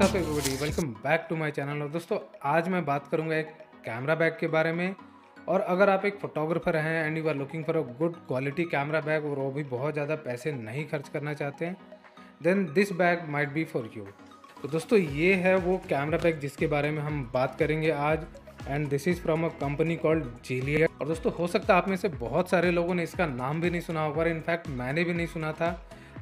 What's up everybody welcome back to my channel और दोस्तों, आज मैं बात करूँगा एक कैमरा बैग के बारे में। और अगर आप एक फोटोग्राफर हैं and you are looking for a good quality camera bag और वो भी बहुत ज़्यादा पैसे नहीं खर्च करना चाहते हैं then this bag might be for you तो दोस्तों, ये है वो कैमरा बैग जिसके बारे में हम बात करेंगे आज। And this is from a company called जीलिया और दोस्तों, हो सकता है आप में से बहुत सारे लोगों ने इसका नाम भी नहीं सुना होगा इनफैक्ट मैंने भी नहीं सुना था।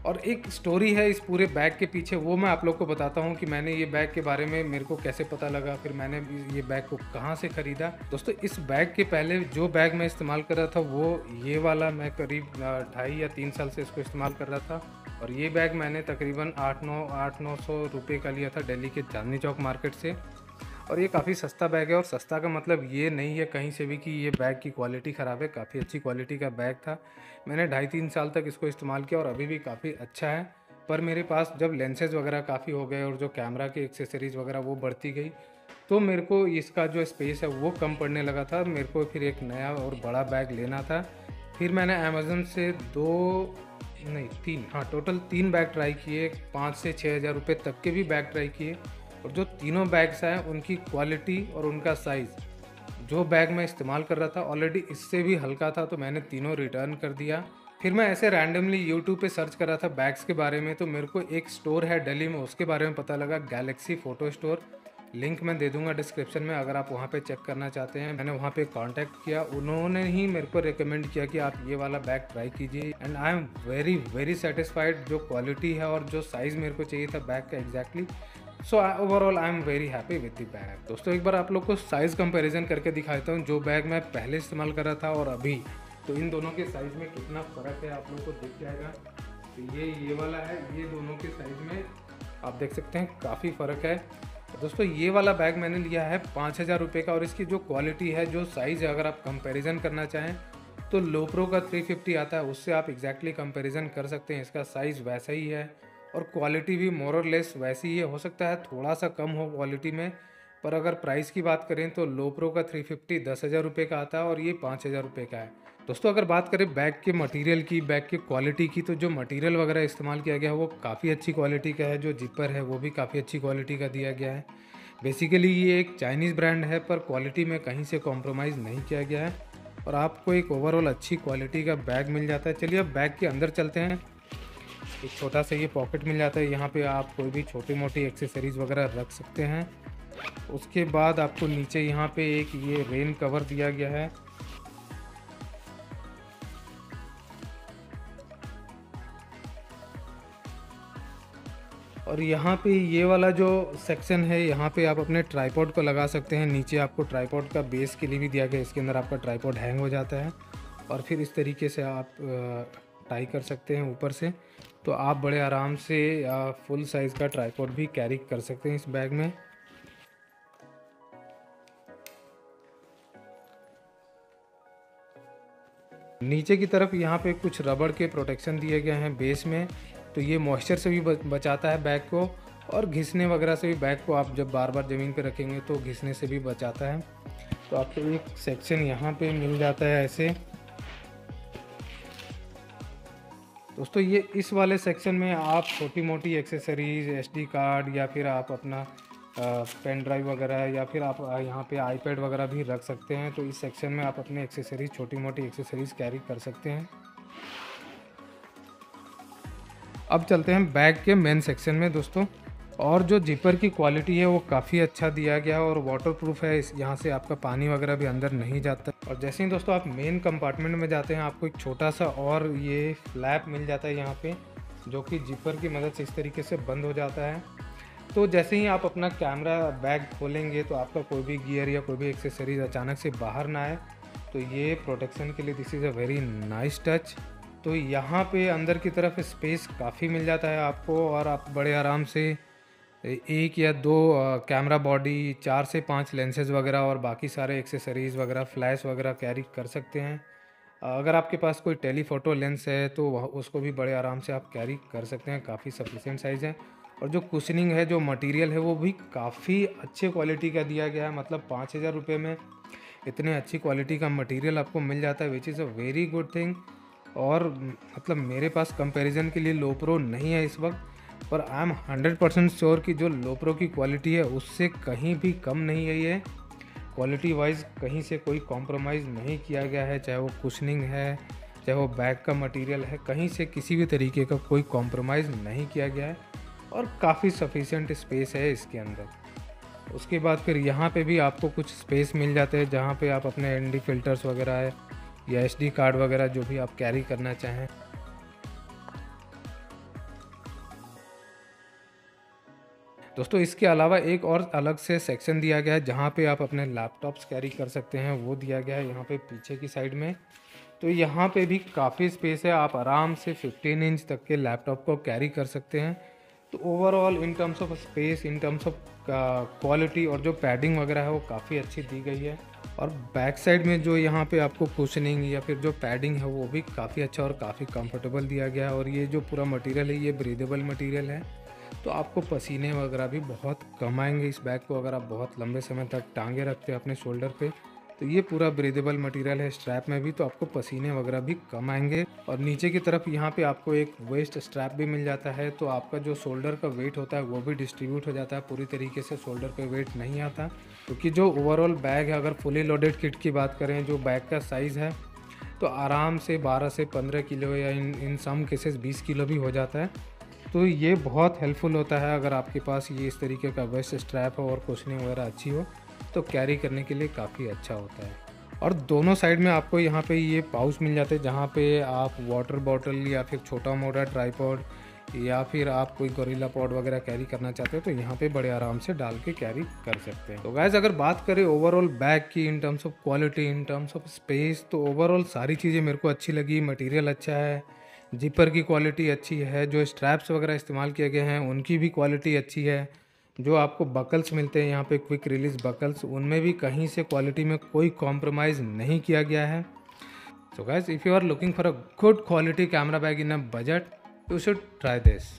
और एक स्टोरी है इस पूरे बैग के पीछे, वो मैं आप लोग को बताता हूँ कि मैंने ये बैग के बारे में मेरे को कैसे पता लगा, फिर मैंने ये बैग को कहाँ से ख़रीदा। दोस्तों, इस बैग के पहले जो बैग मैं इस्तेमाल कर रहा था, वो ये वाला मैं करीब ढाई या तीन साल से इसको इस्तेमाल कर रहा था। और ये बैग मैंने तकरीबन आठ नौ आठ नौ सौ रुपये का लिया था दिल्ली के चांदनी चौक मार्केट से। और ये काफ़ी सस्ता बैग है और सस्ता का मतलब ये नहीं है कहीं से भी कि ये बैग की क्वालिटी ख़राब है, काफ़ी अच्छी क्वालिटी का बैग था। मैंने ढाई तीन साल तक इसको इस्तेमाल किया और अभी भी काफ़ी अच्छा है। पर मेरे पास जब लेंसेज वगैरह काफ़ी हो गए और जो कैमरा की एक्सेसरीज़ वगैरह वो बढ़ती गई तो मेरे को इसका जो स्पेस है वो कम पड़ने लगा था। मेरे को फिर एक नया और बड़ा बैग लेना था। फिर मैंने अमेज़न से दो, नहीं, तीन हाँ टोटल तीन बैग ट्राई किए, पाँच से छः हज़ार रुपये तक के भी बैग ट्राई किए। और जो तीनों बैग्स हैं, उनकी क्वालिटी और उनका साइज़ जो बैग मैं इस्तेमाल कर रहा था ऑलरेडी इससे भी हल्का था तो मैंने तीनों रिटर्न कर दिया। फिर मैं ऐसे रैंडमली यूट्यूब पे सर्च कर रहा था बैग्स के बारे में तो मेरे को एक स्टोर है दिल्ली में, उसके बारे में पता लगा गैलेक्सी फ़ोटो स्टोर लिंक मैं दे दूँगा डिस्क्रिप्शन में, अगर आप वहाँ पे चेक करना चाहते हैं। मैंने वहाँ पे कांटेक्ट किया, उन्होंने ही मेरे को रिकमेंड किया कि आप ये वाला बैग ट्राई कीजिए। And I am very very satisfied जो क्वालिटी है और जो साइज़ मेरे को चाहिए था बैग का exactly so overall I am very happy with the bag दोस्तों, एक बार आप लोग को साइज़ कंपैरिजन करके दिखाता हूँ। जो बैग मैं पहले इस्तेमाल कर रहा था और अभी तो इन दोनों के साइज़ में कितना फ़र्क है आप लोग को दिख जाएगा। तो ये ये वाला है, ये दोनों के साइज़ में आप देख सकते हैं काफ़ी फ़र्क है। दोस्तों, ये वाला बैग मैंने लिया है पाँच हज़ार रुपये का और इसकी जो क्वालिटी है, जो साइज़ है, अगर आप कंपैरिजन करना चाहें तो लोप्रो का 350 आता है, उससे आप एग्जैक्टली exactly कंपैरिजन कर सकते हैं। इसका साइज़ वैसा ही है। और क्वालिटी भी मोर और लेस वैसी ही हो सकता है थोड़ा सा कम हो क्वालिटी में, पर अगर प्राइस की बात करें तो लो प्रो का थ्री फिफ्टी दस हज़ार रुपये का आता है और ये पाँच हज़ार रुपये का है। दोस्तों, अगर बात करें बैग के मटेरियल की बैग के क्वालिटी की तो जो मटेरियल वगैरह इस्तेमाल किया गया है, वो काफ़ी अच्छी क्वालिटी का है, जो जिपर है, वो भी काफ़ी अच्छी क्वालिटी का दिया गया है। बेसिकली ये एक चाइनीज़ ब्रांड है, पर क्वालिटी में कहीं से कॉम्प्रोमाइज़ नहीं किया गया है, और आपको एक ओवरऑल अच्छी क्वालिटी का बैग मिल जाता है। चलिए अब बैग के अंदर चलते हैं। एक छोटा सा ये पॉकेट मिल जाता है। यहाँ पे आप कोई भी छोटी मोटी एक्सेसरीज़ वगैरह रख सकते हैं। उसके बाद आपको नीचे यहाँ पे एक ये रेन कवर दिया गया है। और यहाँ पे ये वाला जो सेक्शन है, यहाँ पे आप अपने ट्राईपॉड को लगा सकते हैं। नीचे आपको ट्राईपॉड का बेस के लिए भी दिया गया इसके अंदर आपका ट्राईपॉड हैंग हो जाता है। और फिर इस तरीके से आप टाई कर सकते हैं ऊपर से। तो आप बड़े आराम से फुल साइज़ का ट्राईपॉड भी कैरी कर सकते हैं इस बैग में। नीचे की तरफ़ यहाँ पे कुछ रबड़ के प्रोटेक्शन दिए गए हैं बेस में। तो ये मॉइस्चर से भी बचाता है बैग को, और घिसने वगैरह से भी बैग को आप जब बार बार ज़मीन पे रखेंगे तो घिसने से भी बचाता है। तो आपको एक सेक्शन यहाँ पे मिल जाता है ऐसे। दोस्तों, ये इस वाले सेक्शन में आप छोटी मोटी एक्सेसरीज एसडी कार्ड या फिर आप अपना पेन ड्राइव वगैरह या फिर आप यहाँ पे आईपैड वगैरह भी रख सकते हैं। तो इस सेक्शन में आप अपने एक्सेसरीज छोटी मोटी एक्सेसरीज कैरी कर सकते हैं। अब चलते हैं बैग के मेन सेक्शन में दोस्तों। और जो जिपर की क्वालिटी है, वो काफ़ी अच्छा दिया गया है और वाटर प्रूफ है। इस, यहाँ से आपका पानी वगैरह भी अंदर नहीं जाता। और जैसे ही दोस्तों आप मेन कंपार्टमेंट में जाते हैं, आपको एक छोटा सा और ये फ्लैप मिल जाता है यहाँ पे, जो कि जिपर की मदद से इस तरीके से बंद हो जाता है। तो जैसे ही आप अपना कैमरा बैग खोलेंगे तो आपका कोई भी गियर या कोई भी एक्सेसरीज अचानक से बाहर ना आए। तो ये प्रोटेक्शन के लिए this is a very nice touch तो यहाँ पे अंदर की तरफ़ स्पेस काफ़ी मिल जाता है आपको और आप बड़े आराम से एक या दो कैमरा बॉडी चार से पाँच लेंसेज वगैरह और बाकी सारे एक्सेसरीज़ वगैरह फ्लैश वगैरह कैरी कर सकते हैं। अगर आपके पास कोई टेलीफोटो लेंस है तो वह, उसको भी बड़े आराम से आप कैरी कर सकते हैं, काफ़ी सफिशेंट साइज़ है। और जो कुशनिंग है, जो मटेरियल है, वो भी काफ़ी अच्छे क्वालिटी का दिया गया है। मतलब पाँच हज़ार रुपये में इतने अच्छी क्वालिटी का मटेरियल आपको मिल जाता है which is a very good thing और मतलब मेरे पास कंपैरिजन के लिए लोप्रो नहीं है इस वक्त। पर I am hundred percent sure कि जो लोप्रो की क्वालिटी है, उससे कहीं भी कम नहीं है ये। क्वालिटी वाइज कहीं से कोई कॉम्प्रोमाइज़ नहीं किया गया है, चाहे वो कुशनिंग है, चाहे वो बैग का मटेरियल है, कहीं से किसी भी तरीके का कोई कॉम्प्रोमाइज़ नहीं किया गया है और काफ़ी सफिशेंट स्पेस है इसके अंदर। उसके बाद फिर यहाँ पे भी आपको कुछ स्पेस मिल जाते हैं, जहाँ पे आप अपने एन फिल्टर्स वगैरह या एसडी कार्ड वगैरह जो भी आप कैरी करना चाहें। दोस्तों, इसके अलावा एक और अलग से सेक्शन दिया गया है, जहाँ पे आप अपने लैपटॉप्स कैरी कर सकते हैं। वो दिया गया है यहाँ पे पीछे की साइड में। तो यहाँ पे भी काफ़ी स्पेस है। आप आराम से 15 इंच तक के लैपटॉप को कैरी कर सकते हैं। तो overall in terms of space in terms of quality और जो पैडिंग वगैरह है, वो काफ़ी अच्छी दी गई है। और बैक साइड में जो यहाँ पे आपको कुशनिंग या फिर जो पैडिंग है, वो भी काफ़ी अच्छा और काफ़ी कंफर्टेबल दिया गया है। और ये जो पूरा मटेरियल है, ये ब्रीदेबल मटेरियल है। तो आपको पसीने वगैरह भी बहुत कम आएँगे इस बैग को, अगर आप बहुत लंबे समय तक टांगे रखते हैं अपने शोल्डर पे। तो ये पूरा ब्रीदेबल मटेरियल है स्ट्रैप में भी तो आपको पसीने वगैरह भी कम आएँगे। और नीचे की तरफ़ यहाँ पे आपको एक वेस्ट स्ट्रैप भी मिल जाता है तो आपका जो शोल्डर का वेट होता है वो भी डिस्ट्रीब्यूट हो जाता है, पूरी तरीके से शोल्डर पे वेट नहीं आता। क्योंकि तो जो ओवरऑल बैग है, अगर फुली लोडेड किट की बात करें, जो बैग का साइज़ है तो आराम से 12 से 15 किलो या इन इन सम केसेस 20 किलो भी हो जाता है। तो ये बहुत हेल्पफुल होता है अगर आपके पास ये इस तरीके का वेस्ट स्ट्रैप हो और कुशनिंग वगैरह अच्छी हो तो कैरी करने के लिए काफ़ी अच्छा होता है। और दोनों साइड में आपको यहाँ पे ये पाउच मिल जाते हैं, जहाँ पे आप वाटर बॉटल या फिर छोटा मोटा ट्राईपॉड या फिर आप कोई गोरीला पॉड वगैरह कैरी करना चाहते हो तो यहाँ पे बड़े आराम से डाल के कैरी कर सकते हैं। तो गैस अगर बात करें ओवरऑल बैग की in terms of quality in terms of space तो ओवरऑल सारी चीज़ें मेरे को अच्छी लगी मटेरियल अच्छा है जिपर की क्वालिटी अच्छी है, जो स्ट्रैप्स वगैरह इस्तेमाल किए गए हैं, उनकी भी क्वालिटी अच्छी है, जो आपको बकल्स मिलते हैं यहाँ पे क्विक रिलीज़ बकल्स उनमें भी कहीं से क्वालिटी में कोई कॉम्प्रोमाइज़ नहीं किया गया है। So guess if you are looking for a good quality camera bag in a budget you should try this